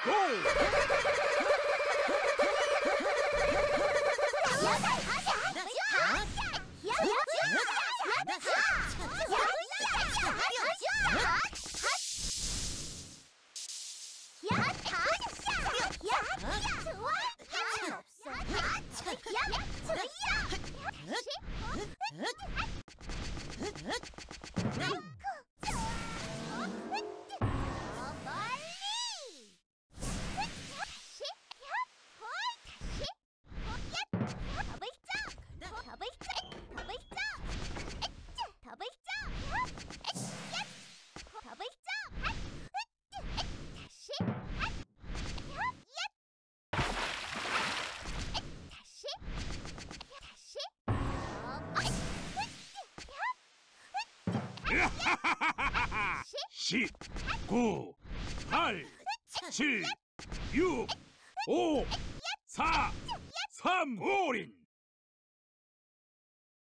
やっ 십, 구, 팔, 칠, 육, 오, 사, 삼, 올인.